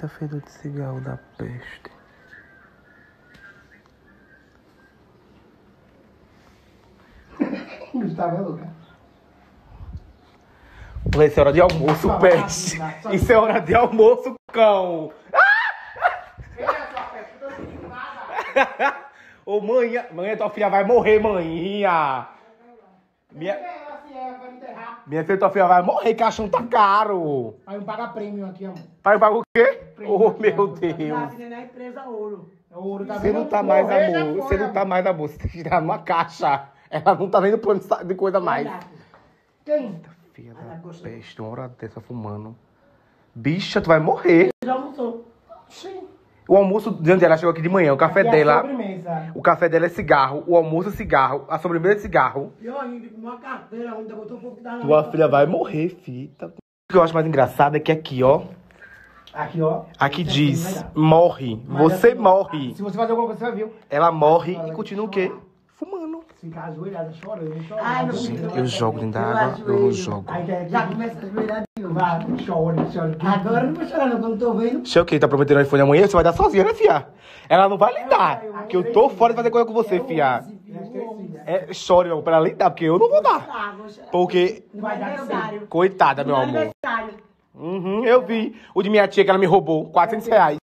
Eita, fedor de cigarro da peste. Gustavo é louca. Pô, Isso é hora de almoço, peste. Isso é hora de almoço, cão. Ô, manhã, manhã tua filha vai morrer, manhinha. Minha, assim, é, minha filha, tua filha vai morrer, caixão tá caro. Aí um paga prêmio aqui, amor. Pai, paga o quê? Prêmio Oh, aqui, meu amor. Deus. Tá na empresa ouro. É ouro, tá Você não vendo? tá mais, amor. foi, Você não tá mais, amor. Você tem que tirar numa caixa. Ela não tá nem no plano de sa- de coisa mais. Quem? Filha Ela da gostou. peste, uma hora dessa fumando. Bicha, tu vai morrer. Já almoçou. Sim. O almoço de onde ela chegou aqui de manhã, o café Aqui é a dela. sobremesa. O café dela é cigarro, o almoço é cigarro, a sobremesa é cigarro. E eu ainda com uma carteira, ainda botou um pouco que Tua filha vai morrer, fita. O que eu acho mais engraçado é que aqui, ó. Aqui, ó. Aqui diz, morre. Mas Você assim, morre. Se você fazer alguma coisa, você vai ver. Ela morre Ela e continua o quê? Ficar ajoelhada, chorando, chorando. Ai, não Gente, Eu eu jogo dentro da água, eu não jogo. Aí Já começa a ajoelhar de novo. Vai, chora, chora. Agora eu não vou chorar não, quando tô vendo. Sei o que, tá prometendo iPhone amanhã, você vai dar sozinha, né, fia? Ela não vai lhe dar. Porque eu tô fora de fazer coisa com você, fia. É, chore, meu, pra ela lhe dar, porque eu não vou dar. Ah. Porque, No aniversário. coitada, meu amor. aniversário. Uhum, eu vi. O de minha tia que ela me roubou, 400 reais.